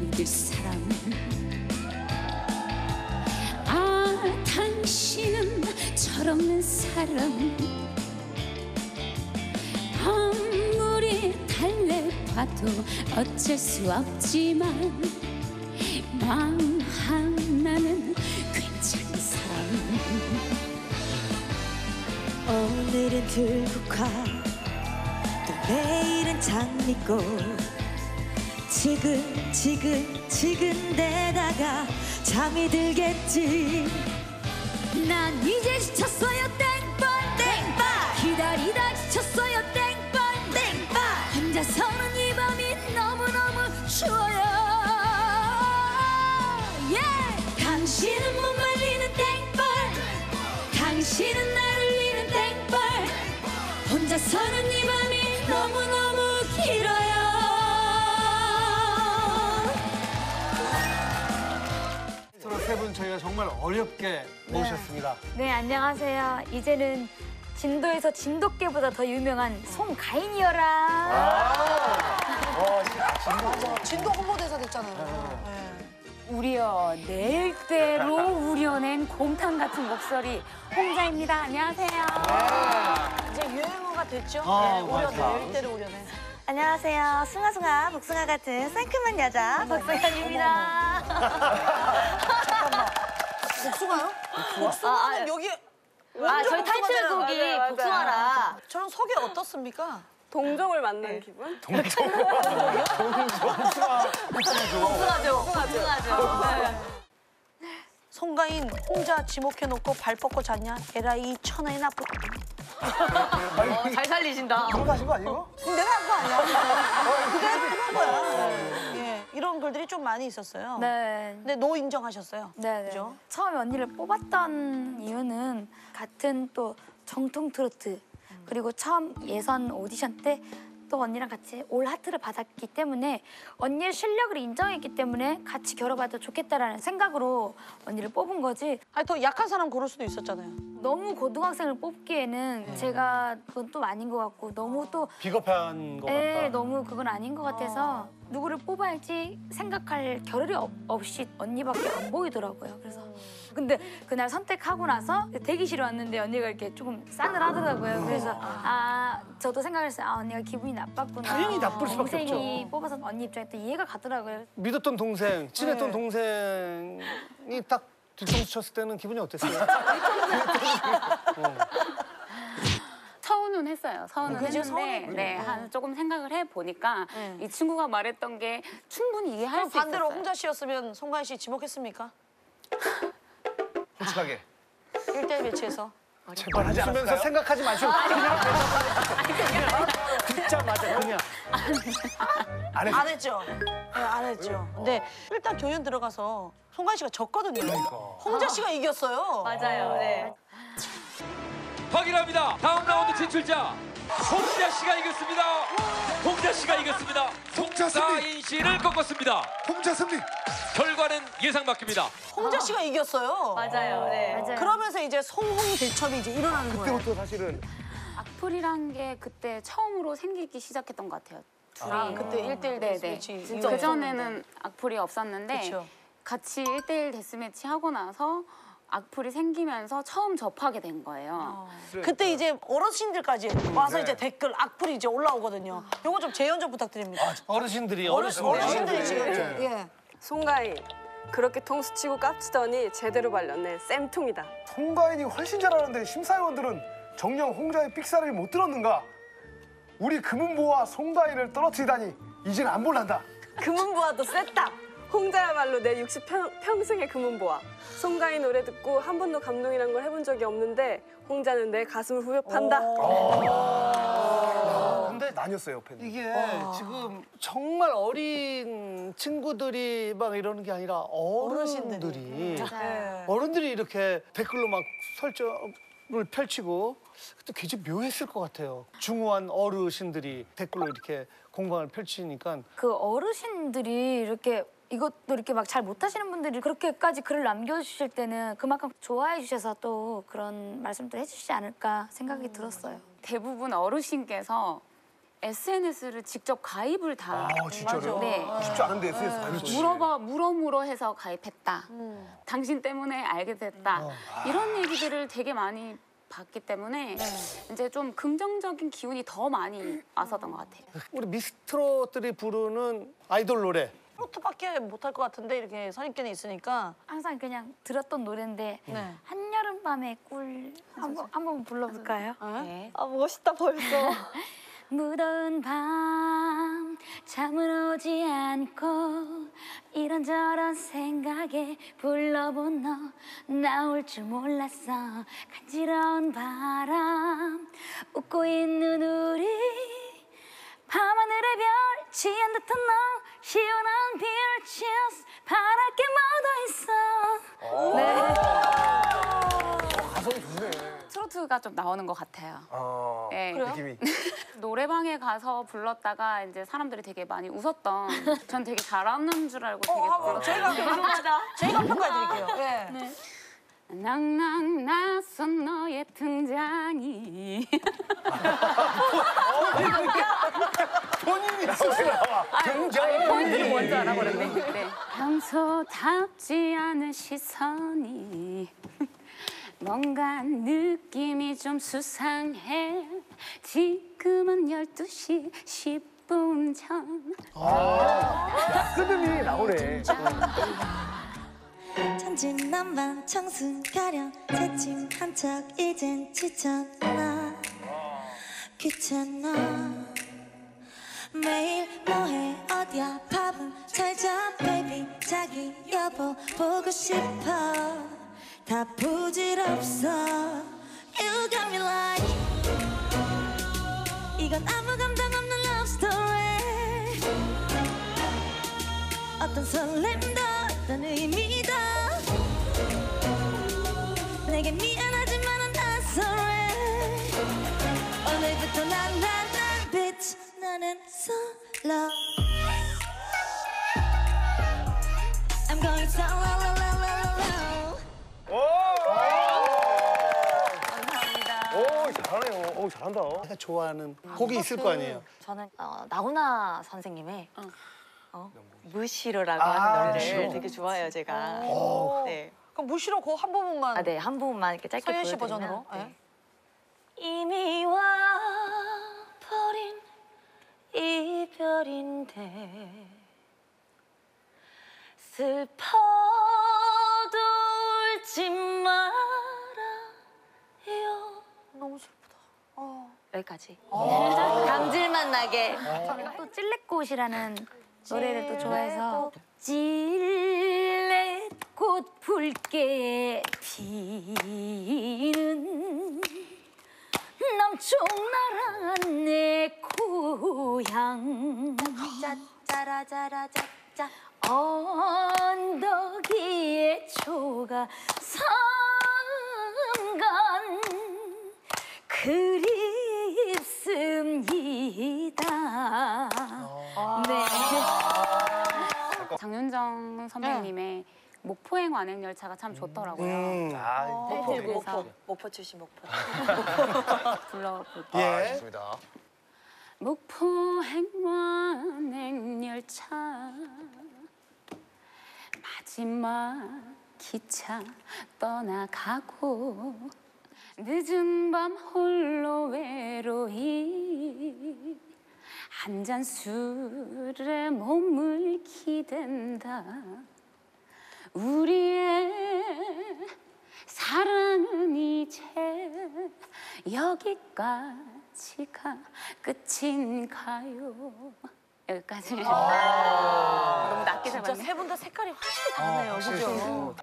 믿을 사람. 아 당신은 철없는 사람. 아무리 달래봐도 어쩔 수 없지만 마음 하나는 괜찮은 사람. 오늘은 들국화 또 내일은 장미꽃 지금 지금 지금 내다가 잠이 들겠지. 난 이제 지쳤어요 땡벌 땡벌. 기다리다 지쳤어요 땡벌 땡벌. 혼자서는 이 밤이 너무너무 추워요. 예 당신은 못 말리는 땡벌. 당신은 날 울리는 땡벌. 혼자서는 이 밤이 분 저희가 정말 어렵게 모셨습니다. 네, 안녕하세요. 이제는 진도에서 진돗개보다 더 유명한 송가인이어라. 진도 홍보대사 됐잖아요. 네. 우려 낼 대로 우려낸 곰탕 같은 목소리 홍자입니다. 안녕하세요. 이제 유행어가 됐죠? 아, 네, 맞아. 우려내, 일대로 우려내. 안녕하세요 숭아숭아 복숭아 같은 상큼한 여자 박성현입니다. 복숭아요? 복숭아는 여기 아, 저희 타이틀곡이 복숭아라. 저런 소개 어떻습니까? 동종을 만난 기분? 송가인 혼자 지목해놓고 발 뻗고 잤냐? 에라이 천하의 나쁜 잘 살리신다. 그거 하신 거 아니에요? 내가 한 거 아니야? 그게 그런 거야. 글들이 좀 많이 있었어요. 네. 근데 노 인정하셨어요. 네, 네. 그죠? 처음에 언니를 뽑았던 이유는 같은 또 정통 트로트 그리고 처음 예선 오디션 때 또 언니랑 같이 all heart를 받았기 때문에 언니의 실력을 인정했기 때문에 같이 결혼해도 좋겠다라는 생각으로 언니를 뽑은 거지 아니 더 약한 사람 고를 수도 있었잖아요. 너무 고등학생을 뽑기에는 제가 그건 또 아닌 것 같고 너무 또 비겁한 거에 같다. 너무 그건 아닌 것 같아서 누구를 뽑아야지 생각할 겨를이 없, 없이 언니밖에 안 보이더라고요. 그래서 근데 그날 선택하고 나서 대기실에 왔는데 언니가 이렇게 조금 싸늘하더라고요. 그래서 아 저도 생각했어요. 아 언니가 기분이 나빴구나. 당연히 나쁠 수밖에 동생이 없죠. 뽑아서 언니 입장에 또 이해가 가더라고요. 믿었던 동생, 친했던 네. 동생이 딱 뒤통수 쳤을 때는 기분이 어땠어요? 서운은 했어요. 서운은 그죠? 했는데 서운해. 네, 한 조금 생각을 해 보니까 네. 이 친구가 말했던 게 충분히 이해할 수 반대로 있었어요. 홍자 씨였으면 송가인 씨 지목했습니까? 솔직하게. 1대1 매치에서. 제발 하지 않으면서 생각하지 마시고 그냥 듣자마자 그냥 안 했어. 안 했죠? 네, 안 했죠. 근데 일단 교연 들어가서 송가인 씨가 졌거든요. 홍자 씨가 이겼어요. 맞아요. 네. 확인합니다. 다음 라운드 진출자 홍자 씨가 이겼습니다. 홍자 씨가 이겼습니다. 홍자 승리. 송가인 씨를 꺾었습니다. 홍자 승리. 결과는 예상 밖입니다. 홍자 씨가 이겼어요. 맞아요. 네. 맞아요. 그러면서 이제 송홍 대첩이 이제 일어나는 거예요. 그때부터 사실은 악플이란 게 그때 처음으로 생기기 시작했던 것 같아요. 둘이. 아, 그때 1대1 네네. 데스매치 그 전에는 악플이 없었는데 그쵸. 같이 1대1 데스매치 하고 나서 악플이 생기면서 처음 접하게 된 거예요. 그때 이제 어르신들까지 와서 네. 이제 댓글 악플이 이제 올라오거든요. 요거 좀 재연 좀 부탁드립니다. 어르신들이 어르신, 어르신들이 어르신들이 지금 네. 예. 송가인 그렇게 통수 치고 깝치더니 제대로 발렸네 쌤통이다 송가인이 훨씬 잘하는데 심사위원들은 정녕 홍자의 삑사리를 못 들었는가? 우리 금은보와 송가인을 떨어뜨리다니 이젠 안 볼란다. 금은보아도 셌다 홍자야말로 내 60평생의 금은보아 송가인 노래 듣고 한 번도 감동이란 걸 해본 적이 없는데 홍자는 내 가슴을 후벼 판다. 근데 나뉘었어요, 팬. 이게 지금 정말 어린 친구들이 막 이러는 게 아니라 어른들이 예. 어른들이 이렇게 댓글로 막 설정을 펼치고 그때 굉장히 묘했을 것 같아요. 중후한 어르신들이 댓글로 이렇게 공방을 펼치니까. 그 어르신들이 이렇게 이것도 이렇게 막 잘 못하시는 분들이 그렇게까지 글을 남겨주실 때는 그만큼 좋아해 주셔서 또 그런 말씀들 해주시지 않을까 생각이 들었어요. 대부분 어르신께서 SNS를 직접 가입을 다 아 진짜로요? 네. 쉽지 않은데 SNS 가입이. 물어봐 물어 물어 해서 가입했다. 당신 때문에 알게 됐다. 이런 얘기들을 되게 많이 봤기 때문에 이제 좀 긍정적인 기운이 더 많이 왔었던 것 같아요. 우리 미스트롯들이 부르는 아이돌 노래 트로트밖에 못할 것 같은데 이렇게 선입견이 있으니까 항상 그냥 들었던 노래인데 네. 한여름밤의 꿀 한번 한번 불러볼까요? 네. 아 멋있다 벌써. 무더운 밤 잠을 오지 않고 이런저런 생각에 불러본 너 나올 줄 몰랐어 간지러운 바람 웃고 있는 우리 취한 듯한 너 시원한 비율 치어스 바랄게 묻어 있어 네. 가성이 좋네. 트로트가 좀 나오는 것 같아요. 아 네. 느낌이. 노래방에 가서 불렀다가 이제 사람들이 되게 많이 웃었던 전 되게 잘하는 줄 알고 되게 불렀어요. 저희가 죄송하다. 저희가 평가해드릴게요. 네. 낭낭 낯선 너의 등장이 본인이 나오세요. 굉장히 포인트를 먼저 알아버렸네. 네. 평소답지 않은 시선이 뭔가 느낌이 좀 수상해 지금은 12시 10분 전 끄듬이 나오네. 천진난만 청순 가령 새침 한척 이젠 지쳤나 귀찮아 매일 뭐해? 어디야? 밥은 잘자 베이비 자기 여보 보고 싶어. 다 부질없어. You got me like 이건 아무 감당 없는 love story. 어떤 설렘도 어떤 의미도 내게 미안하지만 난 sorry. 오늘부터 bitch 나는 solo I'm going solo lo, lo, lo, lo. 오 잘하네요. 오 잘한다. 내가 좋아하는 곡이 있을 거 아니에요 저는 어, 나훈아 선생님의 어, 무시로라고 아, 하는 노래를 무시로. 되게 좋아해요 제가 네. 그럼 무시로 그거 한 부분만 아, 네, 한 부분만 이렇게 짧게 서윤 씨 보여드리면, 버전으로. 네. 네. 이미 와버린 이별인데 슬퍼도 울지 말아요. 너무 슬프다. 여기까지. 감질만 나게. 또 찔레꽃이라는 노래를 또 좋아해서 찔레꽃 붉게 피는 남쪽 나라 내고 향 짜짜라짜라짜짜 언덕 위에 초가 삼간 그립습니다. 네. 장윤정 선배님의 목포행 완행 열차가 참 좋더라고요. 음. 아, 네, 그래서 목포 출신 목포 불러볼게요. 예. 좋습니다. 목포행 완행열차. 마지막 기차 떠나가고 늦은 밤 홀로 외로이 한 잔 술에 몸을 기댄다. 우리의 사랑은 이제 여기까지가 끝인가요? 여기까지. 너무 낮게 잡았네. 세분 다 색깔이 확실히 다르네요. 그죠?